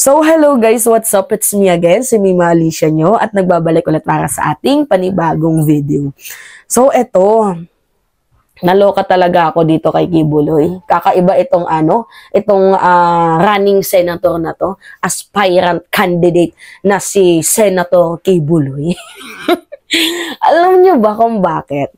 So, hello guys, what's up? It's me again, si Mima Alicia nyo, at nagbabalik ulit para sa ating panibagong video. So, eto, naloka talaga ako dito kay Kibuloy. Kakaiba itong ano, itong uh, running senator na to, aspirant candidate na si Senator Kibuloy. Alam nyo ba kung bakit?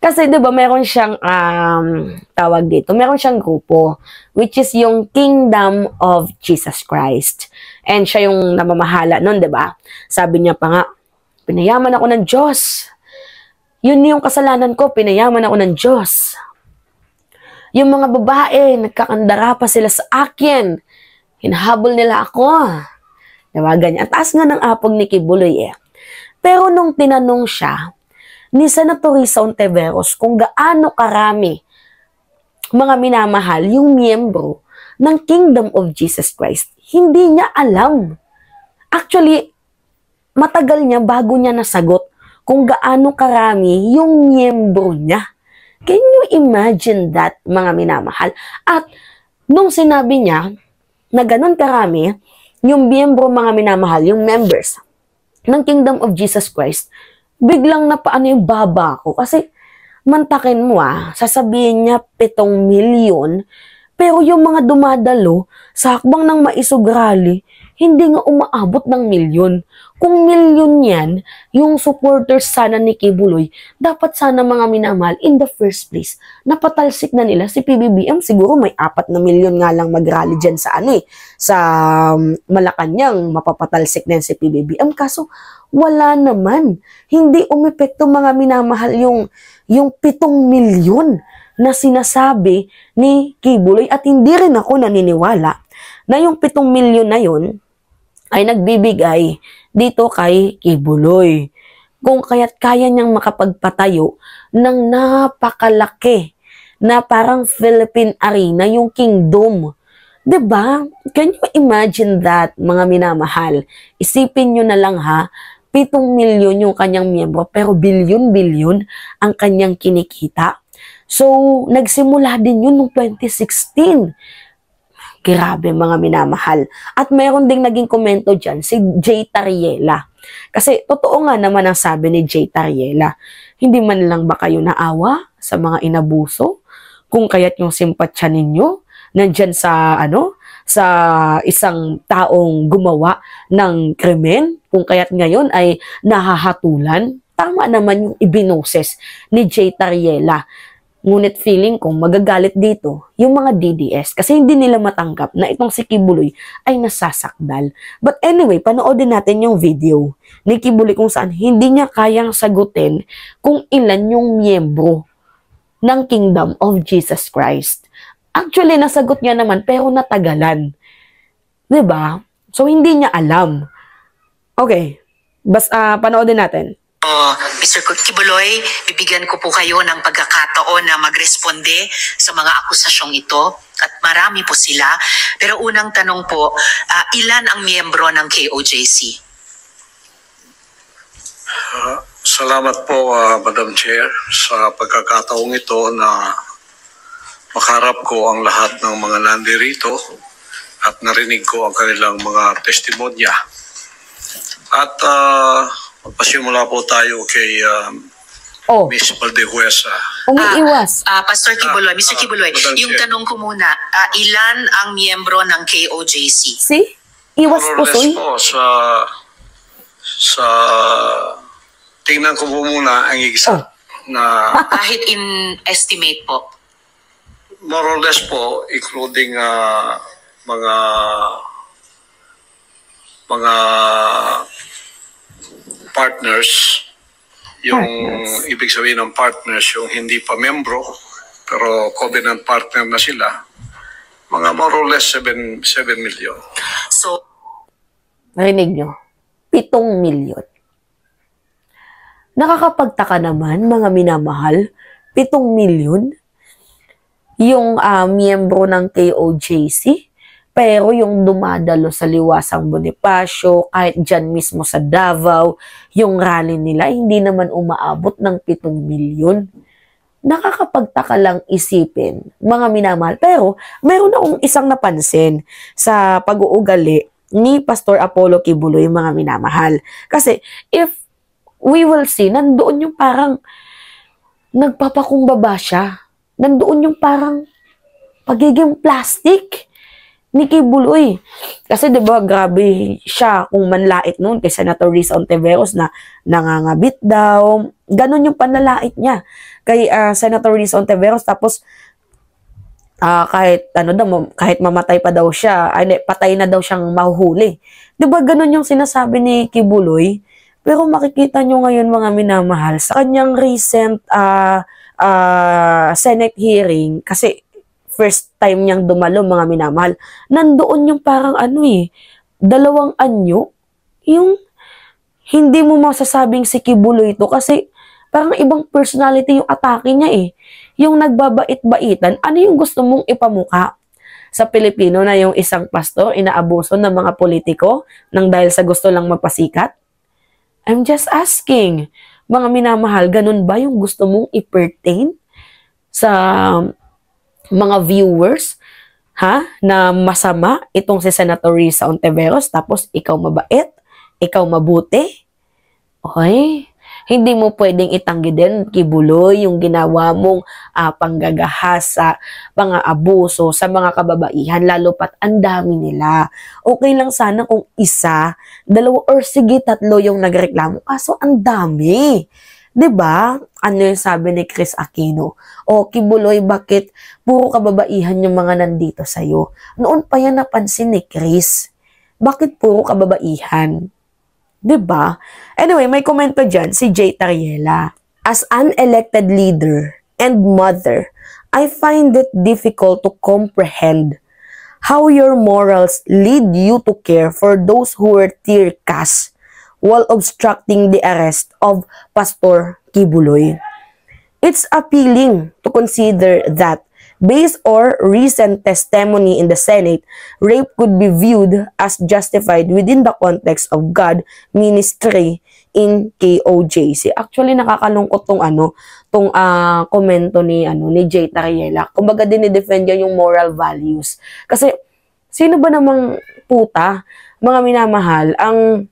Kasi 'di ba meron siyang um, tawag dito, meron siyang grupo which is yung Kingdom of Jesus Christ. And siya yung namamahala noon, 'di ba? Sabi niya pa nga, pinayaman ako ng Diyos. Yun yung kasalanan ko, pinayaman ako ng Diyos. Yung mga babae, nagkakandara pa sila sa akin. Hinahabol nila ako. Diba, ganyan. Taas nga ng apog ni Kibuloy eh. Pero nung tinanong siya, ni Senator Risa Ontiveros kung gaano karami mga minamahal yung miyembro ng Kingdom of Jesus Christ. Hindi niya alam. Actually, matagal niya bago niya nasagot kung gaano karami yung miyembro niya. Can you imagine that, mga minamahal? At nung sinabi niya na ganun karami, yung miyembro mga minamahal, yung members ng Kingdom of Jesus Christ, biglang na paano yung baba ko. Kasi, mantakin mo ah, sasabihin niya pitong milyon, pero yung mga dumadalo sa hakbang ng maisog rally, hindi nga umaabot ng milyon. Kung milyon yan, yung supporters sana ni Kibuloy, dapat sana mga minamahal in the first place, napatalsik na nila si PBBM. Siguro may apat na milyon nga lang mag-rally dyan sa ano eh, sa um, Malacanang, mapapatalsik na si PBBM. Kaso, wala naman. Hindi umepekto mga minamahal yung, yung pitong milyon na sinasabi ni Kibuloy at hindi rin ako naniniwala na yung pitong milyon na yun ay nagbibigay dito kay Kibuloy. Kung kaya't kaya niyang makapagpatayo ng napakalaki na parang Philippine Arena, yung kingdom. ba? Diba? Can you imagine that, mga minamahal? Isipin nyo na lang ha, pitong milyon yung kanyang miyembro, pero bilyon-bilyon ang kanyang kinikita. So, nagsimula din yun noong 2016. Grabe mga minamahal. At meron ding naging komento dyan, si Jay Tariela. Kasi totoo nga naman ang sabi ni Jay Tariela. Hindi man lang ba kayo naawa sa mga inabuso? Kung kaya't yung simpatsya ninyo, nandyan sa ano, sa isang taong gumawa ng krimen, kung kaya't ngayon ay nahahatulan, tama naman yung ibinoses ni Jay Tariela Ngunit feeling kong magagalit dito yung mga DDS kasi hindi nila matanggap na itong si Kibuloy ay nasasakdal. But anyway, panoodin natin yung video ni Kibuloy kung saan hindi niya kayang sagutin kung ilan yung miyembro ng Kingdom of Jesus Christ. Actually, nasagot niya naman pero natagalan. ba? Diba? So, hindi niya alam. Okay. Bas, uh, panoodin natin. Uh, Mr. Kibuloy, bibigyan ko po kayo ng pagkakataon na magresponde sa mga akusasyong ito at marami po sila. Pero unang tanong po, uh, ilan ang miyembro ng KOJC? Uh, ah, salamat po, uh, Madam Chair, sa pagkakataong ito na makarap ko ang lahat ng mga nandirito at narinig ko ang kanilang mga testimonya. At uh, Magpasimula po tayo kay um, oh. Miss Valdehuesa. Umiiwas. Uh, uh, Pastor Kibuloy, uh, Mr. Kibuloy, uh, yung tanong ko muna, uh, ilan ang miyembro ng KOJC? Si? Iwas po, soy? po sa sa tingnan ko po muna ang isa oh. na kahit in estimate po more or less po including uh, mga mga partners, yung partners. ibig sabihin ng partners, yung hindi pa membro, pero covenant partner na sila, mga more or less 7, 7 million. So, narinig nyo, 7 million. Nakakapagtaka naman, mga minamahal, 7 million yung uh, miyembro ng KOJC pero yung dumadalo sa Liwasang Bonifacio, kahit dyan mismo sa Davao, yung rally nila, hindi naman umaabot ng 7 milyon. nakakapagtaka lang isipin, mga minamahal. Pero, meron akong isang napansin sa pag-uugali ni Pastor Apollo Kibuloy, mga minamahal. Kasi, if we will see, nandoon yung parang nagpapakumbaba siya. Nandoon yung parang pagiging plastic ni Kibuloy. Kasi 'di ba grabe siya kung manlait noon kay Senator Riz Ontiveros na nangangabit daw. Ganon yung panlalait niya kay uh, Senator Riz Ontiveros tapos uh, kahit ano daw kahit mamatay pa daw siya, ay patay na daw siyang mahuhuli. 'Di ba ganon yung sinasabi ni Kibuloy? Pero makikita nyo ngayon mga minamahal sa kanyang recent uh, uh, Senate hearing kasi first time niyang dumalo mga minamahal, nandoon yung parang ano eh, dalawang anyo, yung hindi mo masasabing si Kibulo ito kasi parang ibang personality yung atake niya eh. Yung nagbabait-baitan, ano yung gusto mong ipamuka? Sa Pilipino na yung isang pastor inaabuso ng mga politiko nang dahil sa gusto lang magpasikat? I'm just asking, mga minamahal, ganun ba yung gusto mong i-pertain sa mga viewers ha na masama itong si Senator Risa Ontiveros tapos ikaw mabait, ikaw mabuti. Okay? Hindi mo pwedeng itanggi din kibuloy yung ginawa mong uh, panggagahas sa mga abuso sa mga kababaihan lalo pat ang dami nila. Okay lang sana kung isa, dalawa or sige tatlo yung nagreklamo kaso ang dami. 'Di ba? Ano yung sabi ni Chris Aquino? O Kibuloy, bakit puro kababaihan yung mga nandito sa iyo? Noon pa yan napansin ni Chris. Bakit puro kababaihan? 'Di ba? Anyway, may komento diyan si Jay Tariela. As an elected leader and mother, I find it difficult to comprehend how your morals lead you to care for those who were tear cast while obstructing the arrest of Pastor Kibuloy. It's appealing to consider that based on recent testimony in the Senate, rape could be viewed as justified within the context of God ministry in KOJC. Actually nakakalungkot tong ano, tong uh, komento ni ano ni Jay Tariela. Kumbaga din ni-defend niya yung moral values. Kasi sino ba namang puta, mga minamahal, ang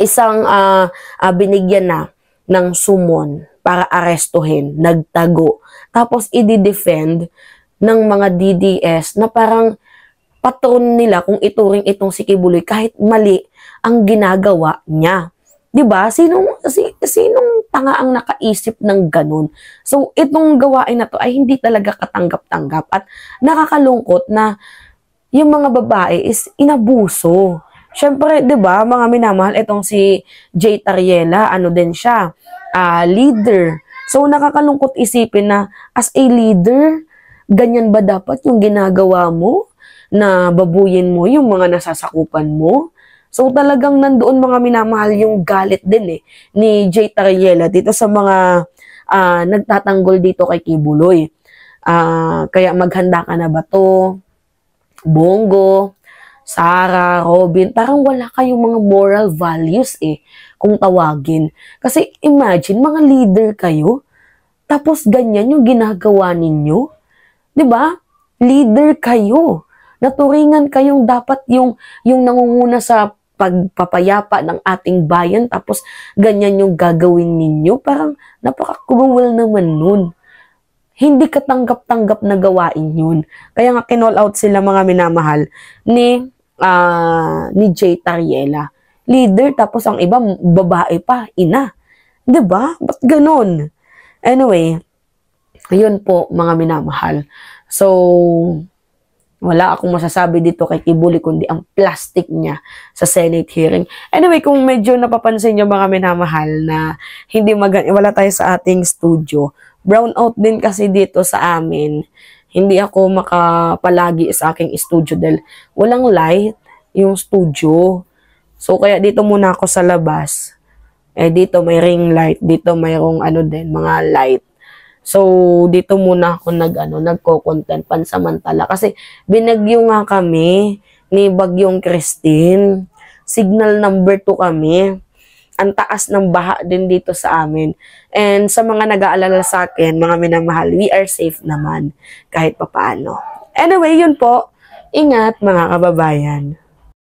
isang uh, uh, binigyan na ng sumon para arestuhin, nagtago. Tapos i-defend ng mga DDS na parang patron nila kung ituring itong si Kibuloy kahit mali ang ginagawa niya. 'Di ba? Sinong si, sinong tanga ang nakaisip ng ganun? So itong gawain na to ay hindi talaga katanggap-tanggap at nakakalungkot na yung mga babae is inabuso. Siyempre, 'di ba, mga minamahal itong si Jay Tariela, ano din siya, uh, leader. So nakakalungkot isipin na as a leader, ganyan ba dapat yung ginagawa mo na babuyin mo yung mga nasasakupan mo? So talagang nandoon mga minamahal yung galit din eh ni Jay Tariela dito sa mga uh, nagtatanggol dito kay Kibuloy. Uh, kaya maghanda ka na ba to? Bongo, Sarah, Robin, parang wala kayong mga moral values eh, kung tawagin. Kasi imagine, mga leader kayo, tapos ganyan yung ginagawa ninyo. ba? Diba? Leader kayo. Naturingan kayong dapat yung, yung nangunguna sa pagpapayapa ng ating bayan, tapos ganyan yung gagawin ninyo. Parang napaka-cruel naman nun hindi katanggap-tanggap na gawain yun. Kaya nga kinall out sila mga minamahal ni uh, ni Jay Tariela. Leader, tapos ang iba, babae pa, ina. ba? Diba? Ba't ganun? Anyway, yun po mga minamahal. So, wala akong masasabi dito kay Kibuli kundi ang plastic niya sa Senate hearing. Anyway, kung medyo napapansin niyo mga minamahal na hindi magan wala tayo sa ating studio, brown out din kasi dito sa amin hindi ako makapalagi sa aking studio dahil walang light yung studio. So, kaya dito muna ako sa labas. Eh, dito may ring light. Dito mayroong ano din, mga light. So, dito muna ako nag, ano, nagko-content pansamantala. Kasi, binagyo nga kami ni Bagyong Christine. Signal number 2 kami. Ang taas ng baha din dito sa amin. And sa mga nag-aalala sa akin, mga minamahal, we are safe naman kahit papaano. Anyway, yun po. Ingat mga kababayan.